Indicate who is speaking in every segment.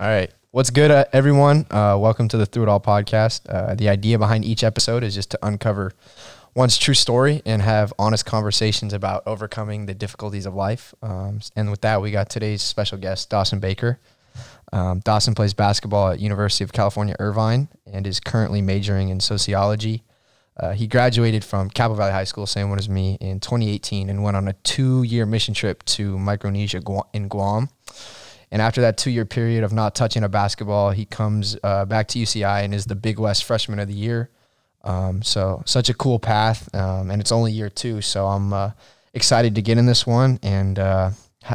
Speaker 1: All right. What's good, uh, everyone? Uh, welcome to the Thru It All podcast. Uh, the idea behind each episode is just to uncover one's true story and have honest conversations about overcoming the difficulties of life. Um, and with that, we got today's special guest, Dawson Baker. Um, Dawson plays basketball at University of California, Irvine, and is currently majoring in sociology. Uh, he graduated from Capo Valley High School, same one as me, in 2018, and went on a two-year mission trip to Micronesia in Guam. And after that two year period of not touching a basketball, he comes uh, back to UCI and is the Big West Freshman of the Year. Um, so such a cool path, um, and it's only year two. So I'm uh, excited to get in this one. And uh,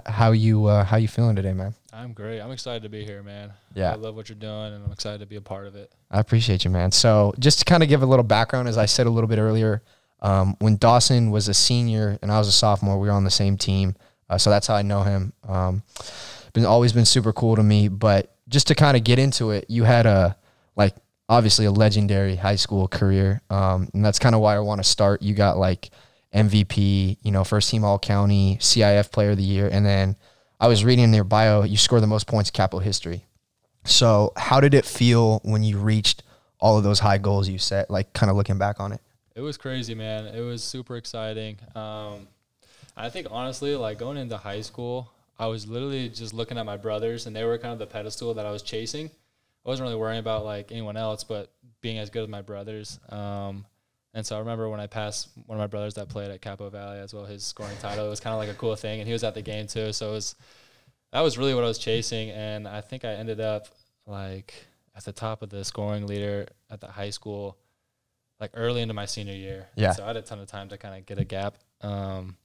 Speaker 1: how you uh, how you feeling today, man?
Speaker 2: I'm great. I'm excited to be here, man.
Speaker 1: Yeah,
Speaker 2: I love what you're doing, and I'm excited to be a part of it.
Speaker 1: I appreciate you, man. So just to kind of give a little background, as I said a little bit earlier, um, when Dawson was a senior and I was a sophomore, we were on the same team. Uh, so that's how I know him. Um, been always been super cool to me. But just to kind of get into it, you had a like obviously a legendary high school career, um, and that's kind of why I want to start. You got like MVP, you know, first team All County, CIF Player of the Year, and then I was reading in your bio, you scored the most points in Capo history. So how did it feel when you reached all of those high goals you set? Like kind of looking back on it.
Speaker 2: It was crazy, man. It was super exciting. Um, I think honestly, like going into high school, I was literally just looking at my brothers, and they were kind of the pedestal that I was chasing. I wasn't really worrying about like anyone else, but being as good as my brothers. Um, and so I remember when I passed one of my brothers that played at Capo Valley as well, his scoring title. It was kind of like a cool thing, and he was at the game too. So it was that was really what I was chasing, and I think I ended up like at the top of the scoring leader at the high school, like early into my senior year.
Speaker 1: Yeah.
Speaker 2: so I had a ton of time to kind of get a gap. Um,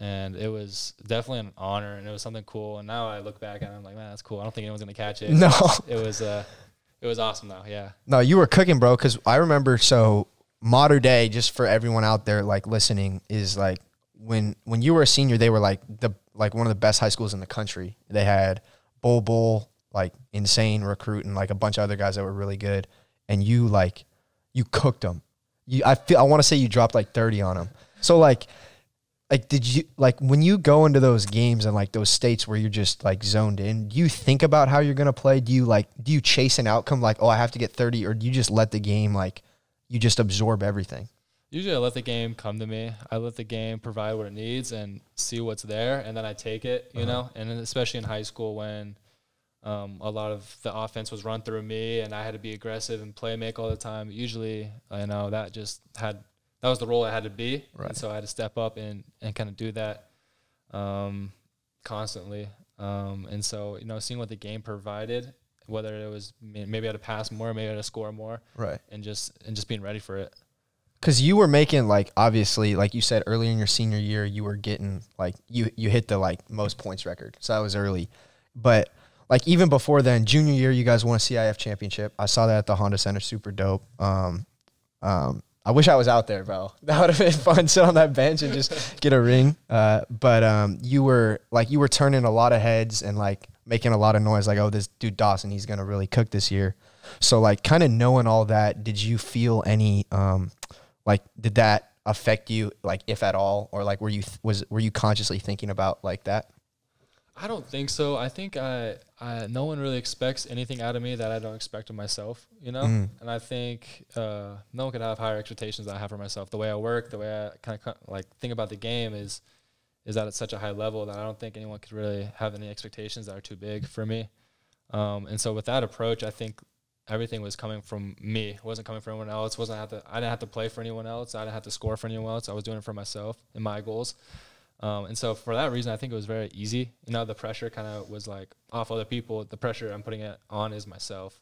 Speaker 2: and it was definitely an honor and it was something cool and now i look back and i'm like man that's cool i don't think anyone's gonna catch it
Speaker 1: No.
Speaker 2: it was uh it was awesome though yeah
Speaker 1: No, you were cooking, bro. Because I remember. So modern day, just for everyone out there like listening, is like when when you were a senior, they were like the like one of the best high schools in the country. They had Bol Bol, like insane recruit, and like a bunch of other guys that were really good. And you like you cooked them. You I feel I want to say you dropped like thirty on them. So like like did you like when you go into those games and like those states where you're just like zoned in do you think about how you're going to play? Do you like do you chase an outcome like oh i have to get 30 or do you just let the game like you just absorb everything?
Speaker 2: Usually i let the game come to me. I let the game provide what it needs and see what's there and then i take it you
Speaker 1: Uh-huh.
Speaker 2: know? And then especially in high school when um, a lot of the offense was run through me and i had to be aggressive and play make all the time usually i know that just had that was the role i had to be.
Speaker 1: Right.
Speaker 2: and so i had to step up and, and kind of do that um, constantly. Um, and so you know seeing what the game provided whether it was maybe i had to pass more maybe i had to score more
Speaker 1: right.
Speaker 2: and just and just being ready for it.
Speaker 1: Because you were making like obviously like you said earlier in your senior year you were getting like you you hit the like most points record. So that was early. But like even before then junior year you guys won a cif championship. I saw that at the honda center super dope. Um um i wish i was out there bro. That would have been fun. Sit on that bench and just get a ring. Uh but um you were like you were turning a lot of heads and like making a lot of noise like oh this dude dawson he's gonna really cook this year. So like kind of knowing all that did you feel any um like did that affect you like if at all? Or like were you th- was were you consciously thinking about like that
Speaker 2: I don't think so. I think I, I no one really expects anything out of me that I don't expect of myself, you know.
Speaker 1: Mhm.
Speaker 2: And I think uh, no one could have higher expectations than I have for myself. The way I work, the way I kind of like think about the game is is that it's such a high level that I don't think anyone could really have any expectations that are too big for me. Um, and so with that approach, I think everything was coming from me. It wasn't coming from anyone else. wasn't have to. I didn't have to play for anyone else. I didn't have to score for anyone else. I was doing it for myself and my goals. Um, and so for that reason, I think it was very easy. You know, the pressure kind of was like off other people. The pressure I'm putting it on is myself.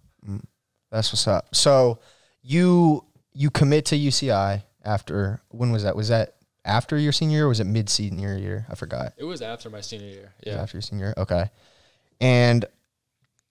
Speaker 1: that's what's up so you you commit to uci after when was that was that after your senior year or was it mid senior year i forgot
Speaker 2: It was after my senior year. Yeah.
Speaker 1: after your senior year okay and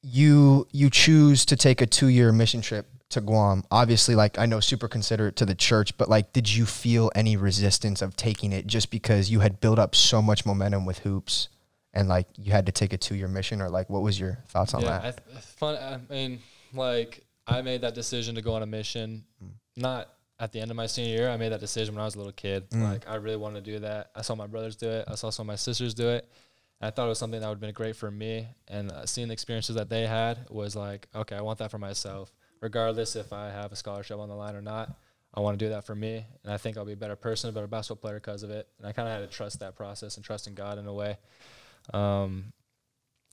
Speaker 1: you you choose to take a two-year mission trip to guam obviously like i know super considerate to the church but like did you feel any resistance of taking it just because you had built up so much momentum with hoops and like you had to take a two-year mission or like what was your thoughts on
Speaker 2: yeah,
Speaker 1: that
Speaker 2: I, fun. I mean, like I made that decision to go on a mission,
Speaker 1: Mm.
Speaker 2: not at the end of my senior year. I made that decision when I was a little kid.
Speaker 1: Mm.
Speaker 2: Like I really wanted to do that. I saw my brothers do it. I saw some of my sisters do it. I thought it was something that would have been great for me. And uh, seeing the experiences that they had was like, okay, I want that for myself, regardless if I have a scholarship on the line or not. I want to do that for me, and I think I'll be a better person, a better basketball player because of it. And I kind of had to trust that process and trust in God in a way. Um,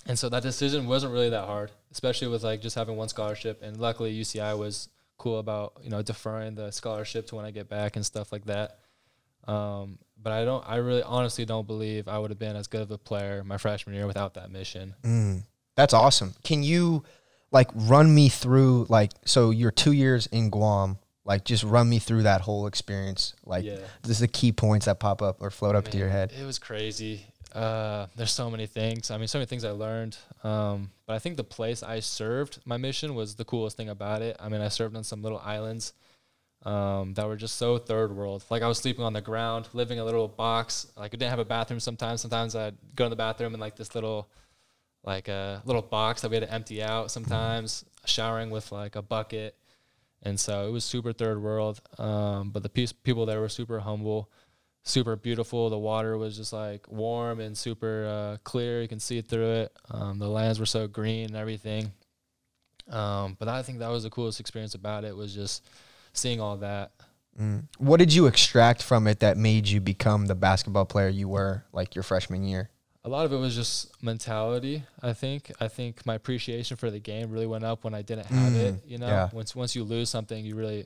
Speaker 2: and so that decision wasn't really that hard, especially with like just having one scholarship. And luckily, UCI was cool about you know deferring the scholarship to when I get back and stuff like that. Um, but I don't, I really honestly don't believe I would have been as good of a player my freshman year without that mission.
Speaker 1: Mm, that's awesome. Can you like run me through like so you're two years in Guam? Like just run me through that whole experience. Like
Speaker 2: Yeah.
Speaker 1: this is the key points that pop up or float up to your head.
Speaker 2: It was crazy. Uh, there's so many things. I mean, so many things I learned. Um, but I think the place I served my mission was the coolest thing about it. I mean, I served on some little islands um, that were just so third world. Like I was sleeping on the ground, living in a little box. Like I didn't have a bathroom sometimes. Sometimes I'd go in the bathroom in like this little, like a little box that we had to empty out. Sometimes showering with like a bucket. And so it was super third world. Um, but the people there were super humble, super beautiful. The water was just like warm and super uh, clear. You can see through it. Um, the lands were so green and everything. Um, but I think that was the coolest experience about it was just seeing all that.
Speaker 1: Mm. What did you extract from it that made you become the basketball player you were like your freshman year?
Speaker 2: A lot of it was just mentality. I think. I think my appreciation for the game really went up when I didn't have it.
Speaker 1: Mm,
Speaker 2: You know,
Speaker 1: yeah.
Speaker 2: once once you lose something, you really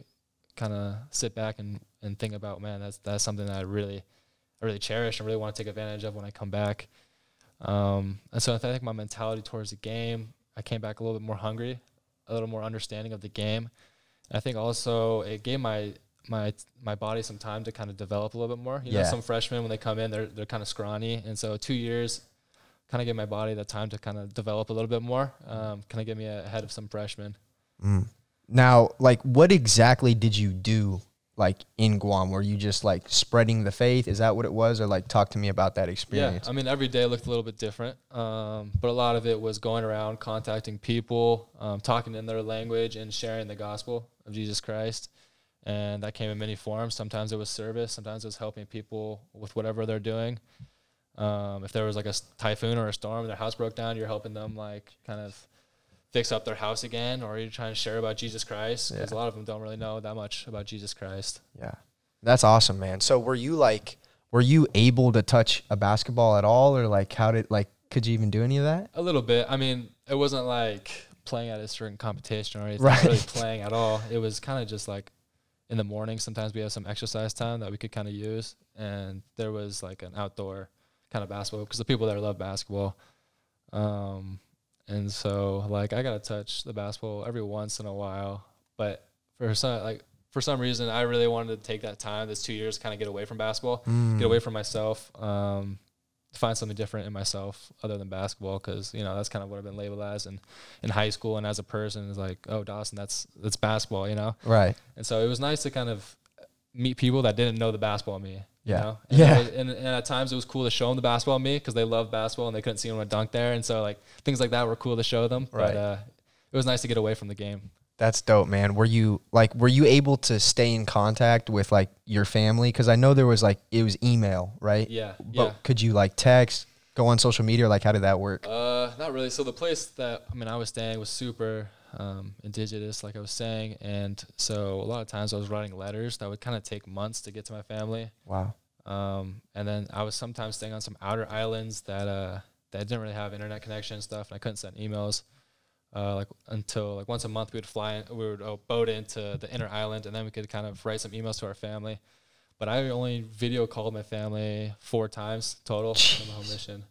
Speaker 2: kind of sit back and, and think about, man, that's that's something that I really, I really cherish and really want to take advantage of when I come back. Um, and so I think my mentality towards the game, I came back a little bit more hungry, a little more understanding of the game. I think also it gave my my my body some time to kind of develop a little bit more. You know,
Speaker 1: Yeah.
Speaker 2: some freshmen when they come in, they're they're kind of scrawny, and so two years kind of give my body the time to kind of develop a little bit more. Um, kind of get me ahead of some freshmen.
Speaker 1: Mm. Now, like, what exactly did you do, like in Guam? Were you just like spreading the faith? Is that what it was, or like talk to me about that experience?
Speaker 2: Yeah, I mean, every day looked a little bit different, um, but a lot of it was going around, contacting people, um, talking in their language, and sharing the gospel of Jesus Christ. And that came in many forms. Sometimes it was service. Sometimes it was helping people with whatever they're doing. Um, if there was like a typhoon or a storm, their house broke down, you're helping them like kind of fix up their house again, or you're trying to share about Jesus Christ because
Speaker 1: Yeah.
Speaker 2: a lot of them don't really know that much about Jesus Christ.
Speaker 1: Yeah. That's awesome, man. So were you like were you able to touch a basketball at all or like how did like could you even do any of that?
Speaker 2: A little bit. I mean, it wasn't like playing at a certain competition or anything,
Speaker 1: Right.
Speaker 2: really playing at all. It was kind of just like in the morning. Sometimes we have some exercise time that we could kind of use, and there was like an outdoor kind of basketball because the people there love basketball. Um, and so like I got to touch the basketball every once in a while, but for some like for some reason I really wanted to take that time, this two years, kind of get away from basketball
Speaker 1: Mm.
Speaker 2: get away from myself, um, find something different in myself other than basketball. Because you know that's kind of what I've been labeled as in in high school and as a person is like, oh Dawson, that's that's basketball, you know.
Speaker 1: Right.
Speaker 2: And so it was nice to kind of meet people that didn't know the basketball me.
Speaker 1: Yeah.
Speaker 2: You know? and,
Speaker 1: Yeah.
Speaker 2: was- and, and at times it was cool to show them the basketball me because they love basketball and they couldn't see anyone dunk there, and so like things like that were cool to show them.
Speaker 1: Right.
Speaker 2: But uh, it was nice to get away from the game.
Speaker 1: That's dope, man. Were you like were you able to stay in contact with like your family cuz I know there was like it was email, right?
Speaker 2: Yeah.
Speaker 1: But
Speaker 2: yeah.
Speaker 1: could you like text, go on social media like how did that work?
Speaker 2: Uh, not really. So the place that I mean I was staying was super um, indigenous, like I was saying, and so a lot of times I was writing letters that would kind of take months to get to my family.
Speaker 1: Wow.
Speaker 2: Um, and then I was sometimes staying on some outer islands that uh that didn't really have internet connection and stuff, and I couldn't send emails. Uh, like until like once a month we would fly, in, we would uh, boat into the inner island, and then we could kind of write some emails to our family. But I only video called my family four times total on my whole mission.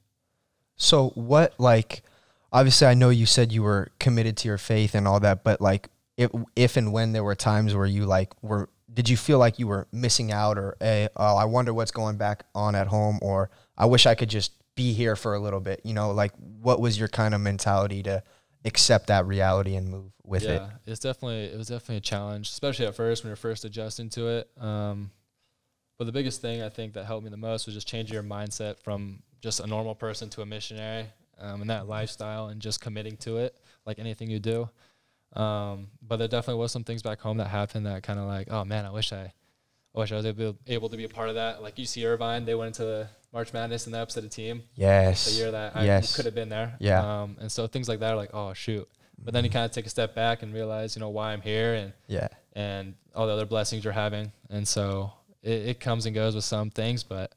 Speaker 1: So what like obviously I know you said you were committed to your faith and all that, but like if if and when there were times where you like were did you feel like you were missing out or a oh I wonder what's going back on at home or I wish I could just be here for a little bit, you know, like what was your kind of mentality to accept that reality and move with it?
Speaker 2: yeah, it's definitely it was definitely a challenge, especially at first when you're first adjusting to it. Um, but the biggest thing I think that helped me the most was just changing your mindset from just a normal person to a missionary, um, and that lifestyle, and just committing to it, like anything you do. Um, but there definitely was some things back home that happened that kind of like, oh man, I wish I, I wish I was able, able to be a part of that. Like UC Irvine, they went into the March Madness and they upset a team
Speaker 1: Yes.
Speaker 2: the year that
Speaker 1: Yes.
Speaker 2: I could have been there.
Speaker 1: Yeah.
Speaker 2: Um, and so things like that are like, oh shoot. But then you kind of take a step back and realize, you know, why I'm here and
Speaker 1: Yeah.
Speaker 2: and all the other blessings you're having. And so it, it comes and goes with some things, but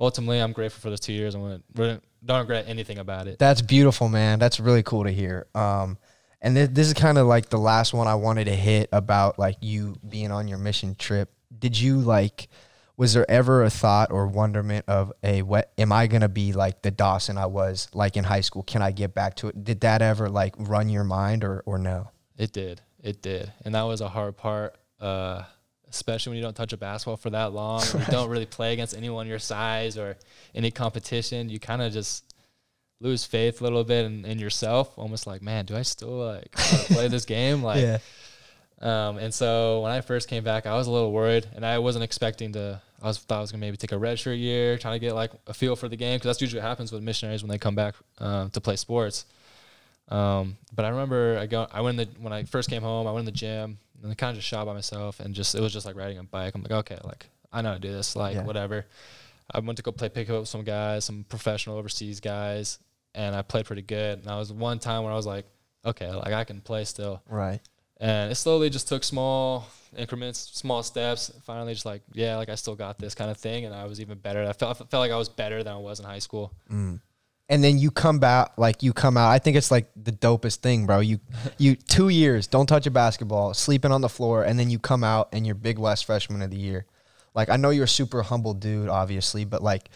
Speaker 2: ultimately I'm grateful for those two years. I to don't regret anything about it.
Speaker 1: That's beautiful, man. That's really cool to hear. Um, and th- this is kind of like the last one I wanted to hit about like you being on your mission trip. Did you like? Was there ever a thought or wonderment of a what? Am I gonna be like the Dawson I was like in high school? Can I get back to it? Did that ever like run your mind or or no?
Speaker 2: It did. It did. And that was a hard part, uh, especially when you don't touch a basketball for that long. You don't really play against anyone your size or any competition. You kind of just lose faith a little bit in, in yourself. Almost like, man, do I still like play this game? Like, um, and so when I first came back, I was a little worried, and I wasn't expecting to. I was thought I was gonna maybe take a redshirt year, trying to get like a feel for the game, because that's usually what happens with missionaries when they come back um, to play sports. Um, but I remember I go, I went in the when I first came home, I went in the gym and I kind of just shot by myself, and just it was just like riding a bike. I'm like, okay, like I know how to do this, like
Speaker 1: Yeah.
Speaker 2: whatever. I went to go play pickup with some guys, some professional overseas guys, and I played pretty good. And I was one time where I was like, okay, like I can play still.
Speaker 1: Right.
Speaker 2: And it slowly just took small increments, small steps. Finally, just like, yeah, like I still got this kind of thing. And I was even better. I felt, I felt like I was better than I was in high school.
Speaker 1: Mm. And then you come back, like you come out. I think it's like the dopest thing, bro. You, you two years don't touch a basketball, sleeping on the floor, and then you come out and you're Big West Freshman of the Year. Like I know you're a super humble dude, obviously, but like,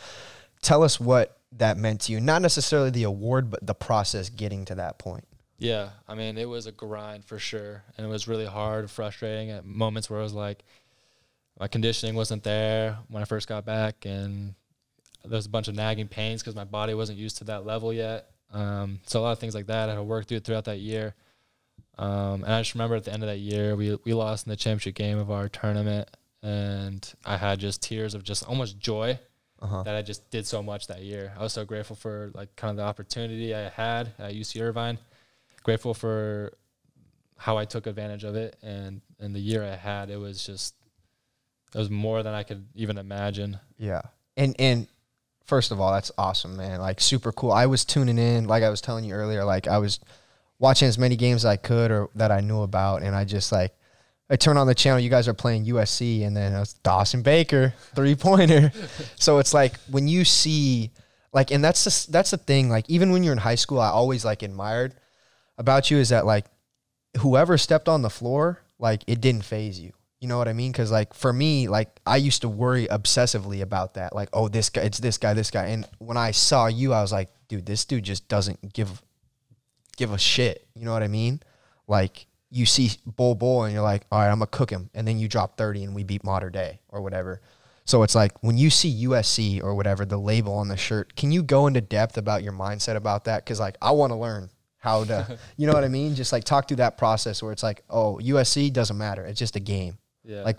Speaker 1: tell us what that meant to you. Not necessarily the award, but the process getting to that point.
Speaker 2: Yeah, I mean, it was a grind for sure, and it was really hard, frustrating at moments where I was like my conditioning wasn't there when I first got back, and there was a bunch of nagging pains because my body wasn't used to that level yet. Um, so a lot of things like that I had to work through throughout that year. Um, and I just remember at the end of that year, we we lost in the championship game of our tournament, and I had just tears of just almost joy
Speaker 1: Uh-huh.
Speaker 2: that I just did so much that year. I was so grateful for like kind of the opportunity I had at UC Irvine. Grateful for how I took advantage of it and and the year I had. It was just it was more than I could even imagine.
Speaker 1: Yeah. And and first of all, that's awesome, man. Like super cool. I was tuning in, like I was telling you earlier, like I was watching as many games as I could or that I knew about and I just like I turn on the channel, you guys are playing USC and then it's Dawson Baker, three pointer. so it's like when you see like and that's the, that's the thing, like even when you're in high school, I always like admired about you is that like whoever stepped on the floor, like it didn't faze you. You know what I mean? Because like for me, like I used to worry obsessively about that. Like, oh, this guy, it's this guy, this guy. And when I saw you, I was like, dude, this dude just doesn't give give a shit. You know what I mean? Like you see Bol Bol and you're like, all right, I'm gonna cook him, and then you drop thirty and we beat Mater Dei or whatever. So it's like when you see USC or whatever the label on the shirt, can you go into depth about your mindset about that? Because like I want to learn how to, you know what I mean? Just like talk through that process where it's like, oh, USC doesn't matter. It's just a game.
Speaker 2: Yeah.
Speaker 1: Like,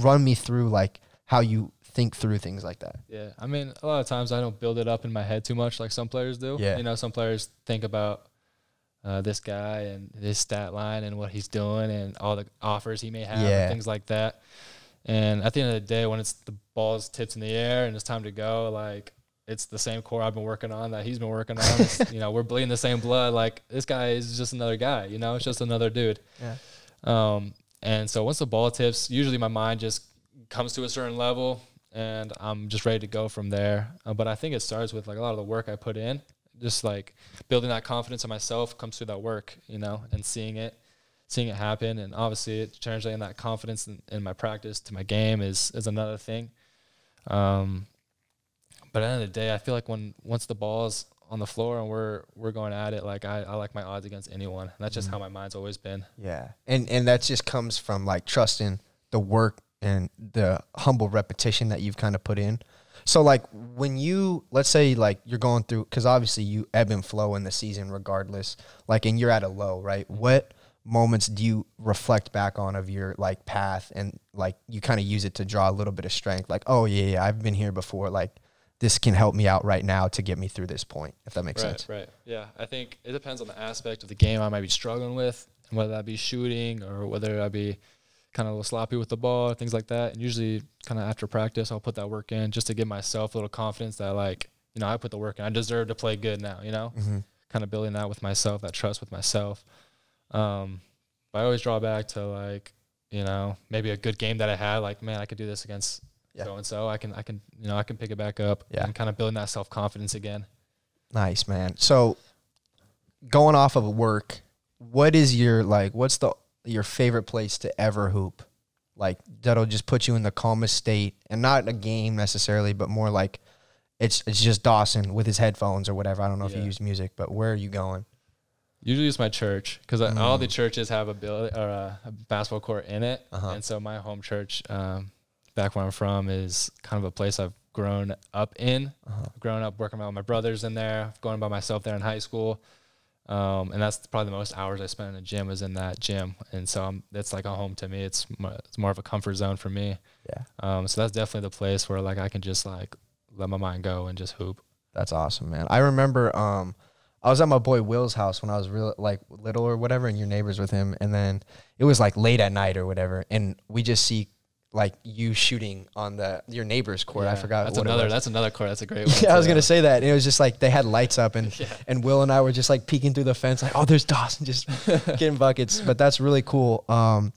Speaker 1: run me through like how you think through things like that.
Speaker 2: Yeah, I mean, a lot of times I don't build it up in my head too much like some players do.
Speaker 1: Yeah.
Speaker 2: You know, some players think about uh, this guy and his stat line and what he's doing and all the offers he may have
Speaker 1: Yeah.
Speaker 2: and things like that. And at the end of the day, when it's the ball's tipped in the air and it's time to go, like it's the same core I've been working on that he's been working on. You know, we're bleeding the same blood. Like this guy is just another guy. You know, it's just another dude.
Speaker 1: Yeah.
Speaker 2: Um, and so once the ball tips, usually my mind just comes to a certain level and I'm just ready to go from there. Uh, but I think it starts with like a lot of the work I put in, just like building that confidence in myself comes through that work, you know, and seeing it, seeing it happen. And obviously it translating that confidence in, in my practice to my game is, is another thing. Um, but at the end of the day, I feel like when, once the ball's on the floor and we're, we're going at it, like I, I like my odds against anyone. And that's just how my mind's always been.
Speaker 1: Yeah. And and that just comes from like trusting the work and the humble repetition that you've kind of put in. So like when you let's say like you're going through cuz obviously you ebb and flow in the season regardless. Like and you're at a low, right? What moments do you reflect back on of your like path and like you kind of use it to draw a little bit of strength like oh yeah, yeah I've been here before like this can help me out right now to get me through this point if that makes
Speaker 2: right,
Speaker 1: sense.
Speaker 2: Right. Yeah. I think it depends on the aspect of the game I might be struggling with, and whether that be shooting or whether that be kind of a little sloppy with the ball, things like that. And usually, kind of after practice, I'll put that work in just to give myself a little confidence that like you know I put the work in. I deserve to play good now. You know,
Speaker 1: Mm-hmm.
Speaker 2: kind of building that with myself, that trust with myself. Um, but I always draw back to like you know maybe a good game that I had. Like man, I could do this against
Speaker 1: Yeah.
Speaker 2: so and so. I can I can you know I can pick it back up.
Speaker 1: Yeah.
Speaker 2: and kind of building that self confidence again.
Speaker 1: Nice, man. So going off of work, what is your like what's the your favorite place to ever hoop? Like that'll just put you in the calmest state and not a game necessarily, but more like it's it's just Dawson with his headphones or whatever. I don't know if you use music, but where are you going?
Speaker 2: Usually it's my church because all
Speaker 1: Mm.
Speaker 2: the churches have a bill or a, a basketball court in it,
Speaker 1: Uh-huh.
Speaker 2: and so my home church, um, back where I'm from, is kind of a place I've grown up in.
Speaker 1: Uh-huh.
Speaker 2: Grown up working with my brothers in there, going by myself there in high school, um, and that's probably the most hours I spent in a gym was in that gym, and so I'm, that's like a home to me. It's more, it's more of a comfort zone for me.
Speaker 1: Yeah.
Speaker 2: Um, so that's definitely the place where like I can just like let my mind go and just hoop.
Speaker 1: That's awesome, man. I remember um I was at my boy Will's house when I was real like little or whatever, and your neighbors with him, and then it was like late at night or whatever, and we just see like you shooting on the your neighbor's court. I forgot
Speaker 2: That's
Speaker 1: what it
Speaker 2: another.
Speaker 1: was.
Speaker 2: That's another court. That's a great one.
Speaker 1: Yeah, I was gonna say that. And it was just like they had lights up, and
Speaker 2: Yeah.
Speaker 1: and Will and I were just like peeking through the fence, like, oh, there's Dawson just getting buckets. But that's really cool, um,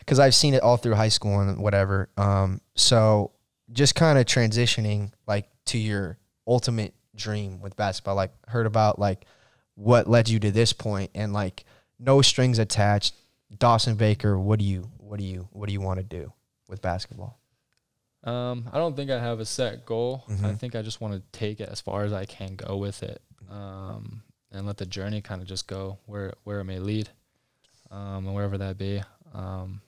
Speaker 1: because I've seen it all through high school and whatever. Um, so just kind of transitioning like to your ultimate dream with basketball. Like heard about like what led you to this point, and like no strings attached. Dawson Baker, what do you what do you what do you want to do with basketball?
Speaker 2: Um, I don't think I have a set goal. I
Speaker 1: Mhm.
Speaker 2: think I just want to take it as far as I can go with it, um, and let the journey kind of just go where where it may lead, um, and wherever that be. Um,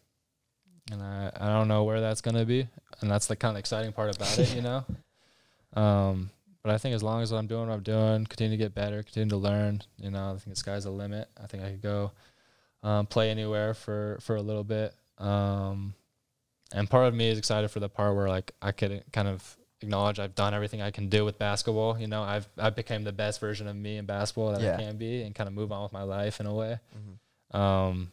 Speaker 2: and I I don't know where that's gonna be, and that's the kind of exciting part about it, you know. Um, but I think as long as I'm doing what I'm doing, continue to get better, continue to learn, you know, I think the sky's the limit. I think I could go um, play anywhere for for a little bit. Um, and part of me is excited for the part where like I could kind of acknowledge I've done everything I can do with basketball. You know, I've I became the best version of me in basketball that
Speaker 1: Yeah.
Speaker 2: I can be, and kind of move on with my life in a way.
Speaker 1: Mhm.
Speaker 2: Um,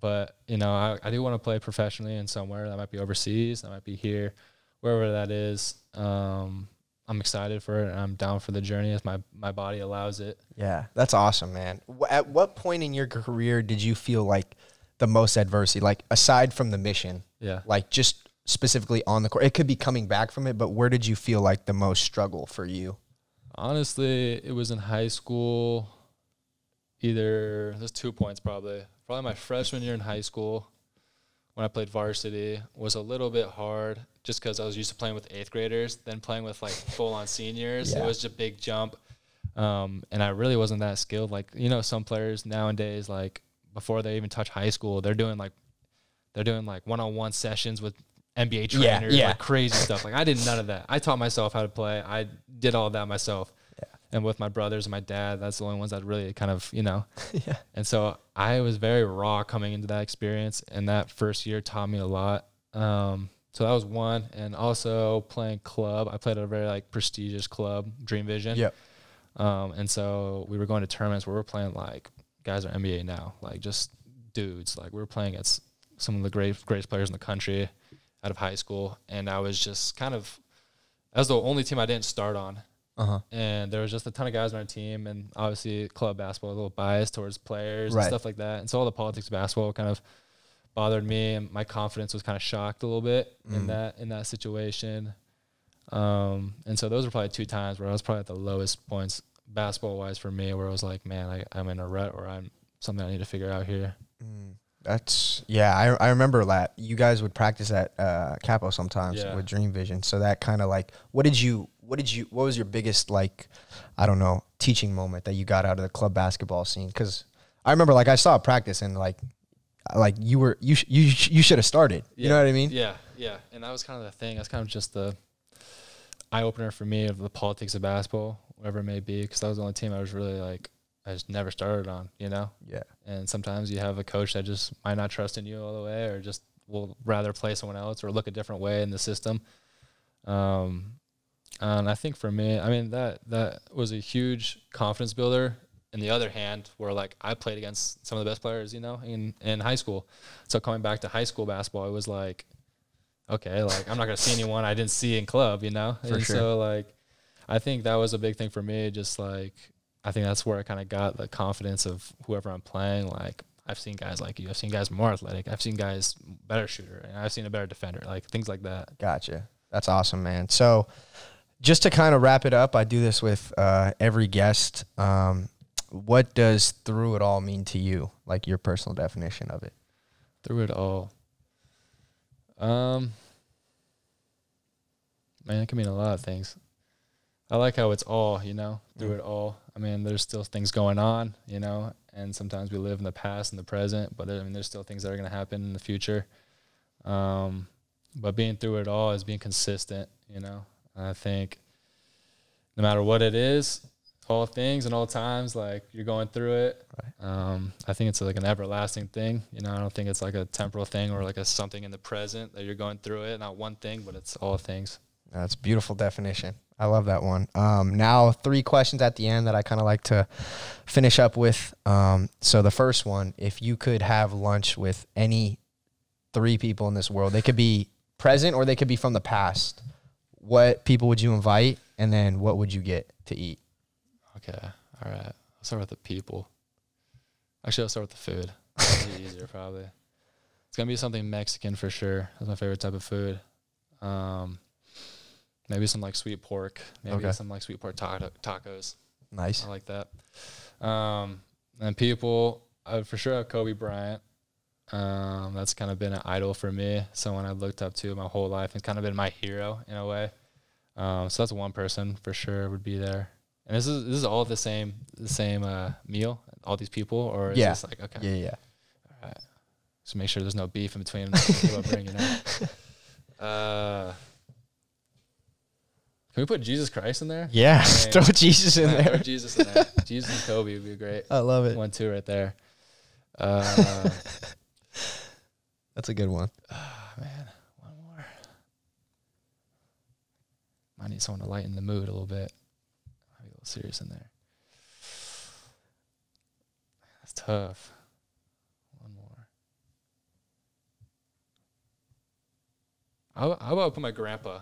Speaker 2: but you know, I, I do want to play professionally in somewhere that might be overseas, that might be here, wherever that is. Um, I'm excited for it, and I'm down for the journey as my my body allows it.
Speaker 1: Yeah, that's awesome, man. At what point in your career did you feel like the most adversity? Like aside from the mission,
Speaker 2: Yeah.
Speaker 1: like just specifically on the court. It could be coming back from it, but where did you feel like the most struggle for you?
Speaker 2: Honestly, it was in high school. Either there's two points probably. Probably my freshman year in high school when I played varsity was a little bit hard just because I was used to playing with eighth graders, then playing with like full on seniors.
Speaker 1: Yeah.
Speaker 2: It was just a big jump. Um, and I really wasn't that skilled. Like, you know, some players nowadays, like before they even touch high school, they're doing like they're doing like one on one sessions with NBA trainers,
Speaker 1: yeah.
Speaker 2: like crazy stuff. Like I did none of that. I taught myself how to play. I did all that myself.
Speaker 1: Yeah.
Speaker 2: And with my brothers and my dad, that's the only ones that really kind of, you know.
Speaker 1: yeah.
Speaker 2: And so I was very raw coming into that experience, and that first year taught me a lot. Um, so that was one, and also playing club. I played at a very like prestigious club, Dream Vision.
Speaker 1: Yep.
Speaker 2: Um, and so we were going to tournaments where we're playing like guys are NBA now, like just dudes. Like we were playing against some of the great greatest players in the country out of high school, and I was just kind of that was the only team I didn't start on
Speaker 1: Uh-huh.
Speaker 2: and there was just a ton of guys on our team, and obviously club basketball a little biased towards players
Speaker 1: Right.
Speaker 2: and stuff like that, and so all the politics of basketball kind of bothered me, and my confidence was kind of shocked a little bit
Speaker 1: Mm.
Speaker 2: in that in that situation. Um, and so those were probably two times where I was probably at the lowest points basketball wise for me, where I was like, man, I, I'm in a rut, or I'm something I need to figure out here.
Speaker 1: Mm, that's yeah. I I remember that you guys would practice at uh, Capo sometimes
Speaker 2: Yeah.
Speaker 1: with Dream Vision. So that kind of like, what did you? What did you? What was your biggest like? I don't know, teaching moment that you got out of the club basketball scene? Because I remember like I saw a practice and like, like you were you sh- you sh- you should have started. You know what I mean?
Speaker 2: Yeah, yeah. And that was kind of the thing. That's kind of just the eye opener for me of the politics of basketball, whatever it may be, because that was the only team I was really like, I just never started on, you know?
Speaker 1: Yeah.
Speaker 2: And sometimes you have a coach that just might not trust in you all the way or just will rather play someone else or look a different way in the system. Um, and I think for me, I mean, that, that was a huge confidence builder in the other hand, where like I played against some of the best players, you know, in in high school. So coming back to high school basketball, it was like, okay, like I'm not gonna see anyone I didn't see in club, you know.
Speaker 1: For
Speaker 2: and
Speaker 1: sure.
Speaker 2: so like, I think that was a big thing for me. Just like I think that's where I kind of got the confidence of whoever I'm playing. Like I've seen guys like you. I've seen guys more athletic. I've seen guys better shooter, and I've seen a better defender. Like things like that.
Speaker 1: Gotcha. That's awesome, man. So, just to kind of wrap it up, I do this with uh, every guest. Um, what does through it all mean to you? Like your personal definition of it?
Speaker 2: Through it all. Um man, it can mean a lot of things. I like how it's all, you know, through
Speaker 1: Mm.
Speaker 2: it all. I mean, there's still things going on, you know, and sometimes we live in the past and the present, but I mean, there's still things that are going to happen in the future. Um, but being through it all is being consistent, you know. I think no matter what it is, all things and all times, like you're going through it. Um, I think it's like an everlasting thing. You know, I don't think it's like a temporal thing or like a something in the present that you're going through it. Not one thing, but it's all things.
Speaker 1: That's beautiful definition. I love that one. Um, now, three questions at the end that I kind of like to finish up with. Um, so, the first one if you could have lunch with any three people in this world, they could be present or they could be from the past, what people would you invite? And then what would you get to eat?
Speaker 2: Okay. All right. I'll start with the people. Actually, I'll start with the food. Be easier, probably. It's gonna be something Mexican for sure. That's my favorite type of food. Um, maybe some like sweet pork. Maybe
Speaker 1: Okay.
Speaker 2: some like sweet pork taco- tacos.
Speaker 1: Nice.
Speaker 2: I like that. Um, and people, I would for sure have Kobe Bryant. Um, that's kind of been an idol for me, someone I looked up to my whole life, and kind of been my hero in a way. Um, so that's one person for sure would be there. And this is this is all the same the same uh, meal, all these people, or is
Speaker 1: Yeah.
Speaker 2: this like okay,
Speaker 1: Yeah, yeah.
Speaker 2: all right. So make sure there's no beef in between the people I you know. Uh, can we put Jesus Christ in there?
Speaker 1: Yeah.
Speaker 2: Dang.
Speaker 1: Throw Jesus in
Speaker 2: Yeah,
Speaker 1: there.
Speaker 2: Jesus in there. Jesus and Kobe would be great.
Speaker 1: I love it.
Speaker 2: One two right there. Uh,
Speaker 1: That's a good one.
Speaker 2: ah, man, one more. Might need someone to lighten the mood a little bit. Might be a little serious in there. That's tough. One more. How, how about I put my grandpa?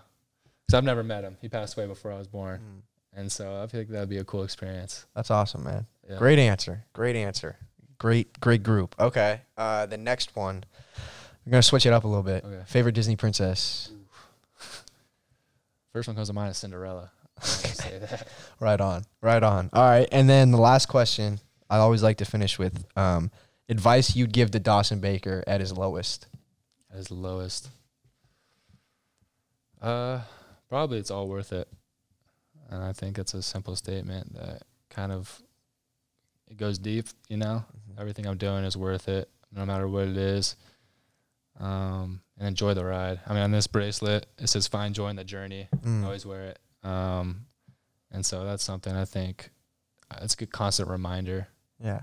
Speaker 2: Because I've never met him. He passed away before I was born, and so I feel like that'd be a cool experience.
Speaker 1: That's awesome, man.
Speaker 2: Yeah.
Speaker 1: Great answer. Great answer. Great, great group. Okay. Uh, the next one, we're gonna switch it up a little bit.
Speaker 2: Okay.
Speaker 1: Favorite Disney princess.
Speaker 2: First one comes to mind is Cinderella. I want to say that.
Speaker 1: Right on. Right on. All right. And then the last question, I always like to finish with um, advice you'd give to Dawson Baker at his lowest.
Speaker 2: At his lowest. Uh, probably it's all worth it. And I think it's a simple statement that kind of it goes deep. You know, everything I'm doing is worth it, no matter what it is. Um, and enjoy the ride. I mean, on this bracelet, it says "Find joy in the journey."
Speaker 1: Mm.
Speaker 2: I always wear it. Um, and so that's something I think uh, it's a good constant reminder.
Speaker 1: Yeah.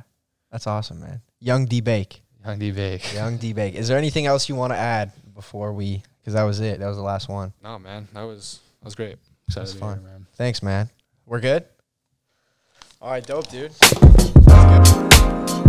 Speaker 1: That's awesome, man. Young D Bake.
Speaker 2: Young D Bake.
Speaker 1: Young D Bake. Is there anything else you want to add before we? Because that was it. That was the last one.
Speaker 2: No, man, that was that was great. Excited
Speaker 1: That's
Speaker 2: to be here,
Speaker 1: fun.
Speaker 2: man.
Speaker 1: Thanks, man. We're good. All right, dope, dude. That's good.